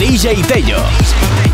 DJ Tello.